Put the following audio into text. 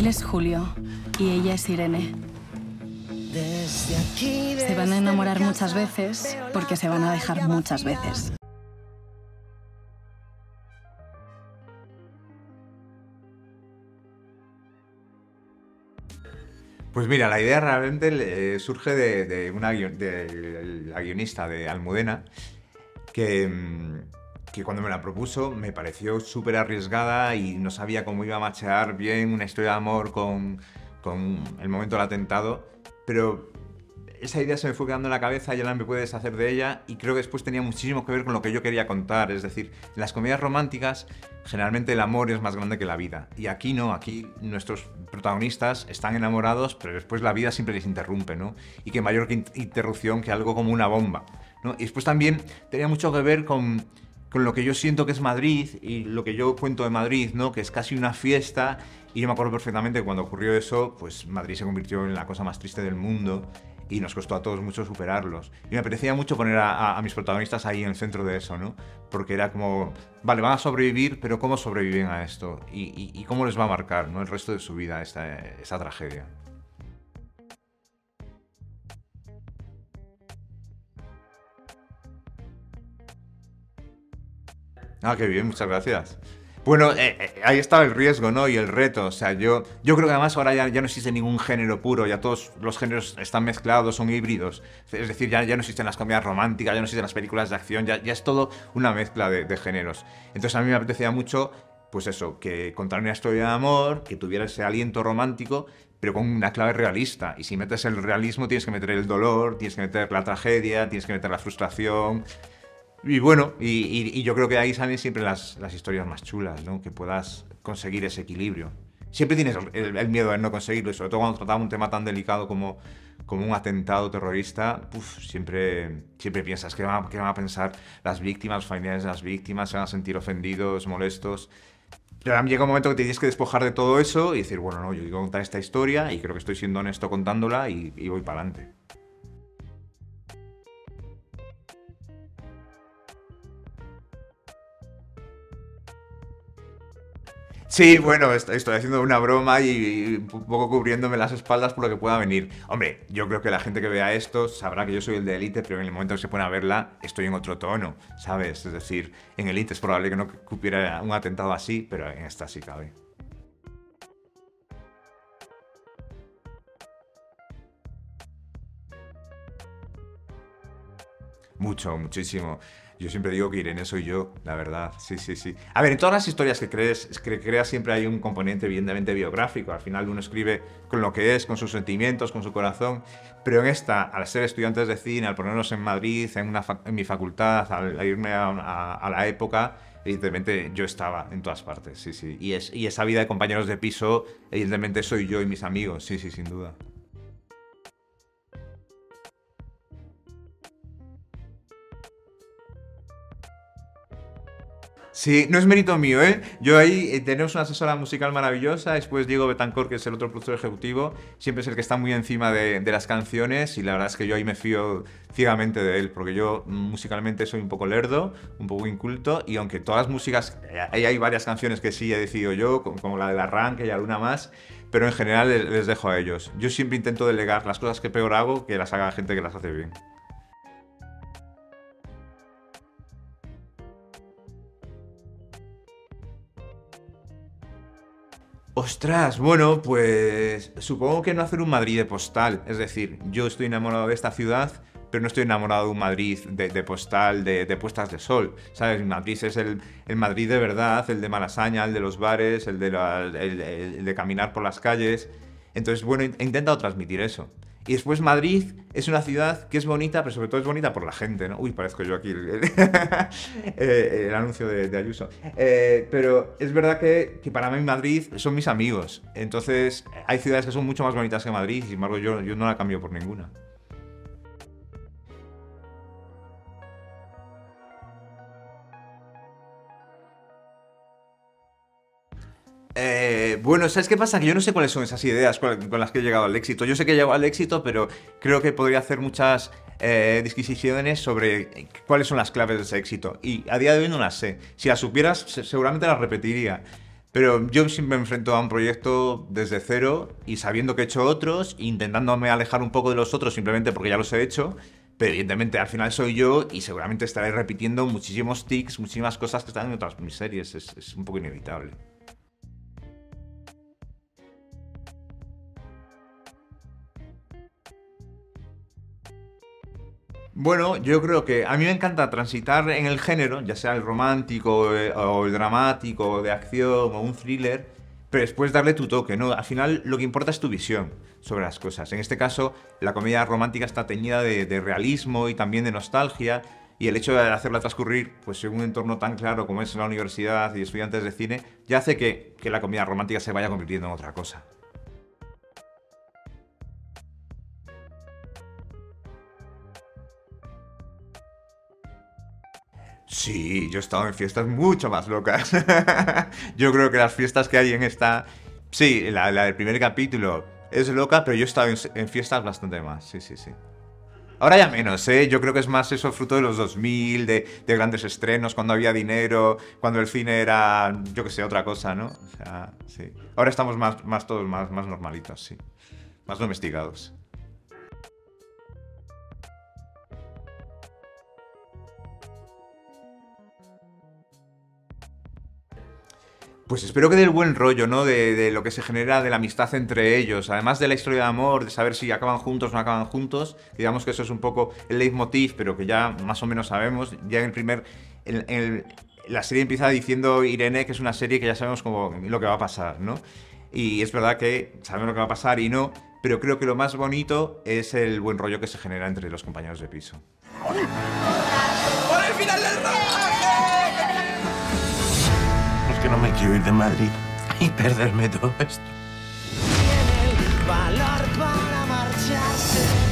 Él es Julio y ella es Irene. Se van a enamorar muchas veces porque se van a dejar muchas veces. Pues mira, la idea realmente surge de, una de la guionista de Almudena, que, mm, que cuando me la propuso me pareció súper arriesgada y no sabía cómo iba a machear bien una historia de amor con, con el momento del atentado, pero esa idea se me fue quedando en la cabeza, ya no me pude deshacer de ella y creo que después tenía muchísimo que ver con lo que yo quería contar. Es decir, en las comedias románticas generalmente el amor es más grande que la vida y aquí no, aquí nuestros protagonistas están enamorados pero después la vida siempre les interrumpe, ¿no? Y que mayor interrupción que algo como una bomba, ¿no? Y después también tenía mucho que ver con, con lo que yo siento que es Madrid y lo que yo cuento de Madrid, ¿no? Que es casi una fiesta y yo me acuerdo perfectamente que cuando ocurrió eso, pues Madrid se convirtió en la cosa más triste del mundo y nos costó a todos mucho superarlos. Y me apetecía mucho poner a, mis protagonistas ahí en el centro de eso, ¿no? Porque era como, vale, van a sobrevivir, pero ¿cómo sobreviven a esto? Y, cómo les va a marcar ¿no? el resto de su vida esta, esta tragedia. Ah, qué bien, muchas gracias. Bueno, eh, eh, ahí estaba el riesgo, ¿no? Y el reto. O sea, yo, yo creo que además ahora ya, ya, no existe ningún género puro, ya todos los géneros están mezclados, son híbridos. Es decir, ya, ya no existen las comedias románticas, ya no existen las películas de acción, ya, ya es todo una mezcla de, de, géneros. Entonces a mí me apetecía mucho, pues eso, que contar una historia de amor, que tuviera ese aliento romántico, pero con una clave realista. Y si metes el realismo, tienes que meter el dolor, tienes que meter la tragedia, tienes que meter la frustración. Y bueno, y, yo creo que ahí salen siempre las, historias más chulas, ¿no? Que puedas conseguir ese equilibrio. Siempre tienes el, miedo de no conseguirlo, y sobre todo cuando tratamos un tema tan delicado como, como un atentado terrorista, siempre, siempre piensas, ¿qué van, van, a pensar las víctimas, los familiares de las víctimas? ¿Se van a sentir ofendidos, molestos? Pero a llega un momento que te tienes que despojar de todo eso y decir, bueno, no, yo quiero contar esta historia y creo que estoy siendo honesto contándola y, y voy para adelante. Sí, bueno, estoy haciendo una broma y un poco cubriéndome las espaldas por lo que pueda venir. Hombre, yo creo que la gente que vea esto sabrá que yo soy el de Elite, pero en el momento que se pone a verla estoy en otro tono, ¿sabes? Es decir, en Elite es probable que no cupiera un atentado así, pero en esta sí cabe. Mucho, muchísimo. Yo siempre digo que Irene soy yo, la verdad. Sí, sí, sí. A ver, en todas las historias que crees, que creas siempre hay un componente evidentemente biográfico. Al final uno escribe con lo que es, con sus sentimientos, con su corazón. Pero en esta, al ser estudiantes de cine, al ponernos en Madrid, en, una en mi facultad, al irme a, la época, evidentemente yo estaba en todas partes, sí, sí. Y, es, y esa vida de compañeros de piso, evidentemente soy yo y mis amigos, sí, sí, sin duda. Sí, no es mérito mío, ¿eh? Yo ahí eh, tenemos una asesora musical maravillosa, después Diego Betancor, que es el otro productor ejecutivo, siempre es el que está muy encima de, las canciones y la verdad es que yo ahí me fío ciegamente de él, porque yo musicalmente soy un poco lerdo, un poco inculto, y aunque todas las músicas, eh, ahí hay varias canciones que sí he decidido yo, como, la del arranque y alguna más, pero en general les dejo a ellos. Yo siempre intento delegar las cosas que peor hago, que las haga gente que las hace bien. Ostras, bueno, pues supongo que no hacer un Madrid de postal. Es decir, yo estoy enamorado de esta ciudad, pero no estoy enamorado de un Madrid de, postal, de, puestas de sol. ¿Sabes? Madrid es el, Madrid de verdad, el de Malasaña, el de los bares, el de, el de caminar por las calles. Entonces, bueno, he intentado transmitir eso. Y después Madrid es una ciudad que es bonita, pero sobre todo es bonita por la gente, ¿no? Uy, parezco yo aquí el, eh, anuncio de, Ayuso. Eh, pero es verdad que, para mí Madrid son mis amigos. Entonces hay ciudades que son mucho más bonitas que Madrid y sin embargo yo, yo no la cambio por ninguna. Eh, bueno, ¿sabes qué pasa? Que yo no sé cuáles son esas ideas con, las que he llegado al éxito. Yo sé que he llegado al éxito, pero creo que podría hacer muchas eh, disquisiciones sobre cuáles son las claves de ese éxito. Y a día de hoy no las sé. Si las supieras, seguramente las repetiría. Pero yo siempre me enfrento a un proyecto desde cero y sabiendo que he hecho otros, intentándome alejar un poco de los otros simplemente porque ya los he hecho. Pero evidentemente al final soy yo y seguramente estaré repitiendo muchísimos tics, muchísimas cosas que están en otras mis series. Es, es un poco inevitable. Bueno, yo creo que a mí me encanta transitar en el género, ya sea el romántico eh, o el dramático, de acción o un thriller, pero después darle tu toque, ¿no? Al final lo que importa es tu visión sobre las cosas. En este caso, la comedia romántica está teñida de, realismo y también de nostalgia, y el hecho de hacerla transcurrir pues, en un entorno tan claro como es la universidad y estudiantes de cine, ya hace que la comedia romántica se vaya convirtiendo en otra cosa. Sí, yo he estado en fiestas mucho más locas. yo creo que las fiestas que hay en esta... Sí, la, del primer capítulo es loca, pero yo he estado en, fiestas bastante más, sí, sí, sí. Ahora ya menos, ¿eh? Yo creo que es más eso fruto de los 2000, de, de grandes estrenos, cuando había dinero, cuando el cine era, yo que sé, otra cosa, ¿no? O sea, sí. Ahora estamos más, más todos más, más normalitos, sí. Más domesticados. Pues espero que del buen rollo, ¿no? De, lo que se genera de la amistad entre ellos. Además de la historia de amor, de saber si acaban juntos o no acaban juntos. Digamos que eso es un poco el leitmotiv, pero que ya más o menos sabemos. Ya en el primer. la serie empieza diciendo Irene que es una serie que ya sabemos como lo que va a pasar, ¿no? Y es verdad que sabemos lo que va a pasar y no, pero creo que lo más bonito es el buen rollo que se genera entre los compañeros de piso. me quiero ir de Madrid y perderme todo esto. Tiene el valor para marcharse.